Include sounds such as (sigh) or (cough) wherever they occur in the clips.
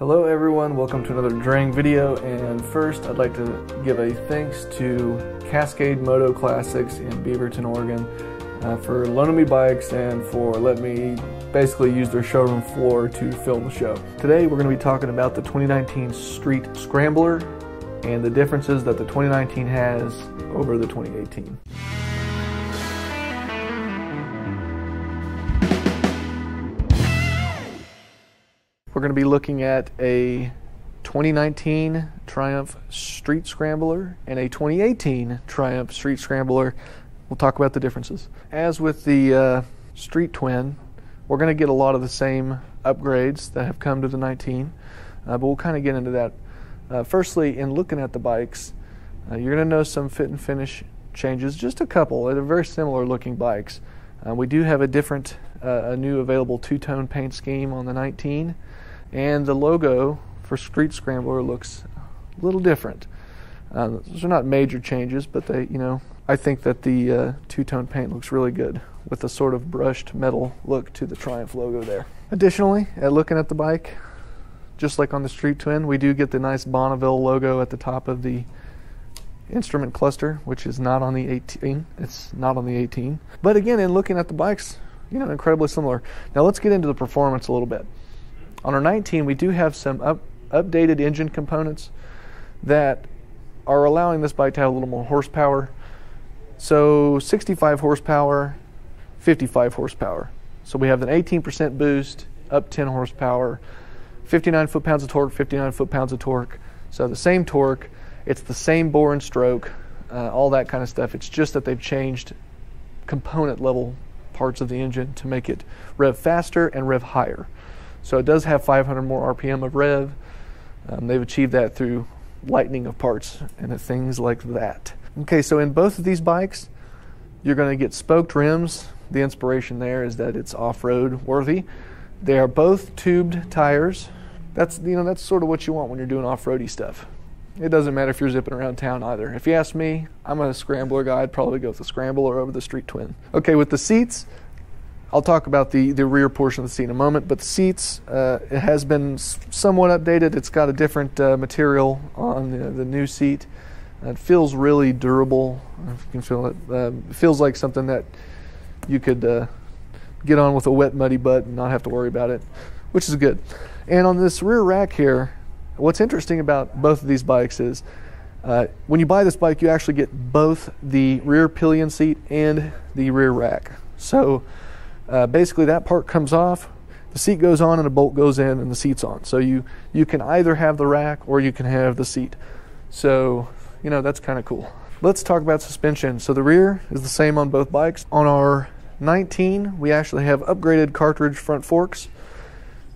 Hello everyone, welcome to another Drang video and first I'd like to give a thanks to Cascade Moto Classics in Beaverton, Oregon uh, for loaning me bikes and for letting me basically use their showroom floor to film the show. Today we're going to be talking about the 2019 Street Scrambler and the differences that the 2019 has over the 2018. We're going to be looking at a 2019 Triumph Street Scrambler and a 2018 Triumph Street Scrambler. We'll talk about the differences. As with the uh, Street Twin, we're going to get a lot of the same upgrades that have come to the 19, uh, but we'll kind of get into that. Uh, firstly, in looking at the bikes, uh, you're going to notice some fit and finish changes, just a couple. They're very similar looking bikes. Uh, we do have a different, uh, a new available two-tone paint scheme on the 19 and the logo for Street Scrambler looks a little different. Uh, those are not major changes, but they, you know, I think that the uh, two-tone paint looks really good with a sort of brushed metal look to the Triumph logo there. Additionally, at looking at the bike, just like on the Street Twin, we do get the nice Bonneville logo at the top of the instrument cluster, which is not on the 18. It's not on the 18. But again, in looking at the bikes, you know, incredibly similar. Now let's get into the performance a little bit. On our 19, we do have some up, updated engine components that are allowing this bike to have a little more horsepower. So 65 horsepower, 55 horsepower. So we have an 18% boost, up 10 horsepower, 59 foot-pounds of torque, 59 foot-pounds of torque. So the same torque, it's the same bore and stroke, uh, all that kind of stuff. It's just that they've changed component level parts of the engine to make it rev faster and rev higher. So it does have 500 more RPM of rev. Um, they've achieved that through lightening of parts and things like that. Okay, so in both of these bikes, you're going to get spoked rims. The inspiration there is that it's off-road worthy. They are both tubed tires. That's you know that's sort of what you want when you're doing off-roady stuff. It doesn't matter if you're zipping around town either. If you ask me, I'm a scrambler guy. I'd probably go with the scrambler over the street twin. Okay, with the seats, I'll talk about the, the rear portion of the seat in a moment, but the seats, uh, it has been somewhat updated. It's got a different uh, material on the, the, new seat. It feels really durable. if you can feel it. Uh, it feels like something that you could uh, get on with a wet, muddy butt and not have to worry about it, which is good. And on this rear rack here, what's interesting about both of these bikes is uh, when you buy this bike, you actually get both the rear pillion seat and the rear rack. So uh, basically, that part comes off, the seat goes on, and a bolt goes in, and the seat's on. So you you can either have the rack or you can have the seat. So you know that's kind of cool. Let's talk about suspension. So the rear is the same on both bikes. On our 19, we actually have upgraded cartridge front forks.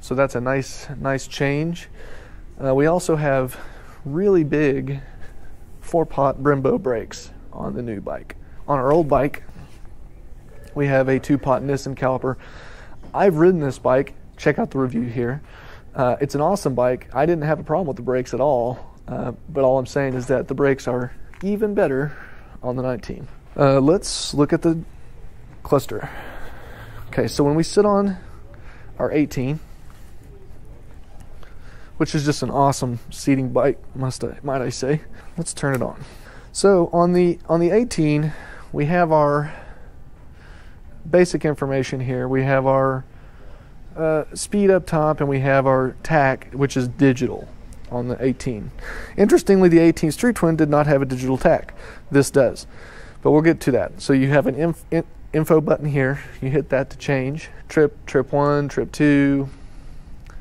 So that's a nice nice change. Uh, we also have really big four pot Brembo brakes on the new bike. On our old bike, we have a two pot Nissin caliper. I've ridden this bike. Check out the review here. Uh, it's an awesome bike. I didn't have a problem with the brakes at all, uh, but all I'm saying is that the brakes are even better on the 19. Uh, let's look at the cluster. Okay, so when we sit on our 18, which is just an awesome seating bike, must I, might I say. Let's turn it on. So on the on the 18, we have our basic information here. We have our uh, speed up top and we have our tach, which is digital on the 18. Interestingly, the 18 Street Twin did not have a digital tach. This does, but we'll get to that. So you have an inf in info button here. You hit that to change trip, trip one, trip two,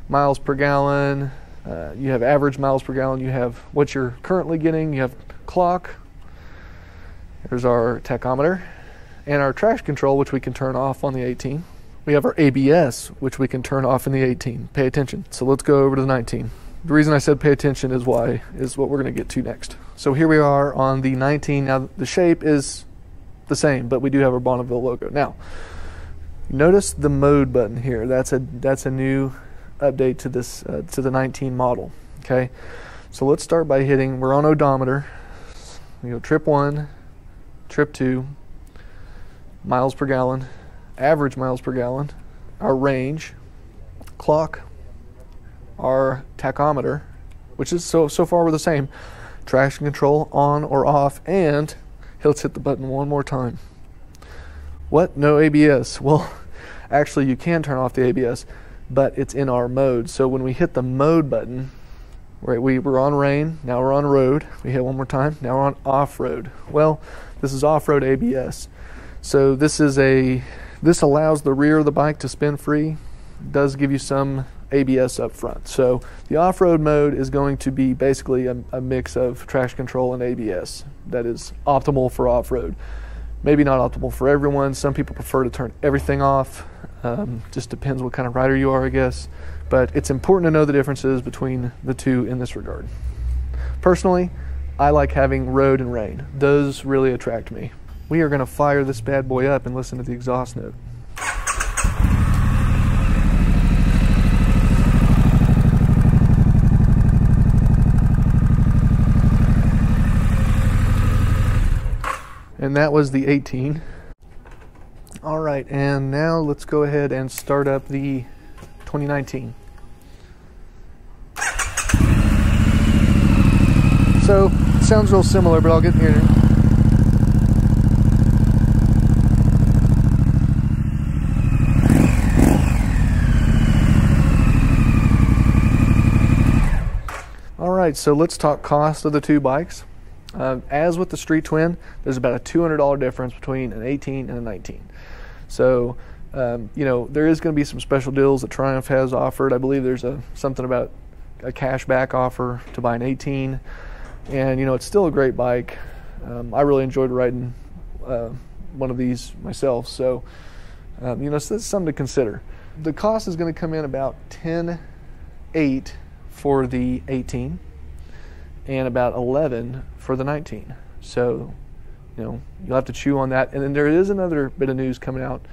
miles per gallon. Uh, you have average miles per gallon. You have what you're currently getting. You have clock. There's our tachometer and our traction control, which we can turn off on the 18. We have our ABS, which we can turn off in the 18. Pay attention. So let's go over to the 19. The reason I said pay attention is why is what we're going to get to next. So here we are on the 19. Now the shape is the same, but we do have our Bonneville logo. Now, notice the mode button here. That's a that's a new update to this uh, to the 19 model. Okay, so let's start by hitting. We're on odometer. We go trip one, trip two, miles per gallon, average miles per gallon, our range, clock, our tachometer, which is so so far we're the same. Traction control on or off, and let's hit the button one more time. What? No ABS. (laughs) Well, actually, you can turn off the ABS, but it's in our mode. So when we hit the mode button, right, we were on rain, now we're on road. We hit one more time, now we're on off road. Well, this is off road ABS. So this is a this allows the rear of the bike to spin free. Does give you some ABS up front. So the off-road mode is going to be basically a, a mix of traction control and ABS. That is optimal for off-road maybe not optimal for everyone. Some people prefer to turn everything off. Um, just depends what kind of rider you are, I guess. But it's important to know the differences between the two in this regard. Personally, I like having road and rain. Does really attract me. We are going to fire this bad boy up and listen to the exhaust note. and that was the 18. All right, and now let's go ahead and start up the 2019. So, sounds real similar, but I'll get here. All right, so let's talk cost of the two bikes. Um, as with the Street Twin, there's about a $200 difference between an 18 and a 19. So, um, you know, there is going to be some special deals that Triumph has offered. I believe there's a something about a cash back offer to buy an 18, and you know, it's still a great bike. Um, I really enjoyed riding uh, one of these myself, so um, you know, so that's something to consider. The cost is going to come in about 10, 8 for the 18 and about 11 for the 19. So, you know, you'll have to chew on that. And then there is another bit of news coming out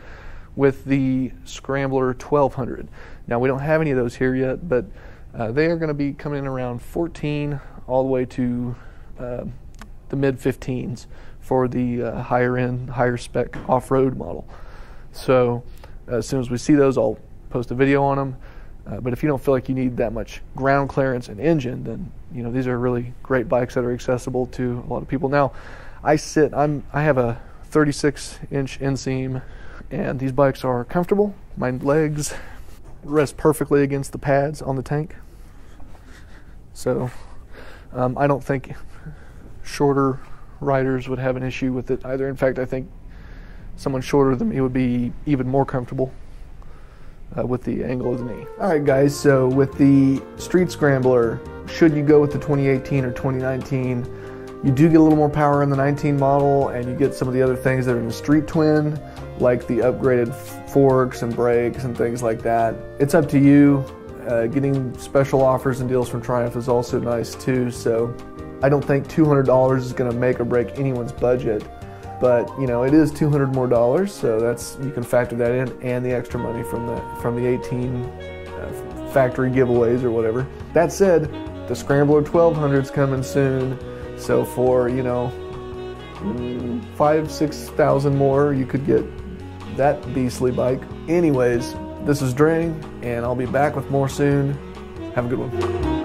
with the Scrambler 1200. Now, we don't have any of those here yet, but uh, they are going to be coming in around 14 all the way to uh, the mid 15s for the uh, higher end, higher spec off road model. So, as soon as we see those, I'll post a video on them. Uh, but if you don't feel like you need that much ground clearance and engine, then you know these are really great bikes that are accessible to a lot of people. Now, I sit. I'm. I have a 36 inch inseam, and these bikes are comfortable. My legs rest perfectly against the pads on the tank. So, um, I don't think shorter riders would have an issue with it either. In fact, I think someone shorter than me would be even more comfortable uh, with the angle of the knee. All right, guys, so with the Street Scrambler, should you go with the 2018 or 2019, you do get a little more power in the 19 model and you get some of the other things that are in the Street Twin, like the upgraded forks and brakes and things like that. It's up to you. Uh, getting special offers and deals from Triumph is also nice too, so I don't think $200 is going to make or break anyone's budget but you know it is 200 more dollars so that's you can factor that in and the extra money from the from the 18 uh, factory giveaways or whatever. That said the scrambler 1200 is coming soon so for you know mm, five six thousand more you could get that beastly bike. Anyways this is Drang and I'll be back with more soon. Have a good one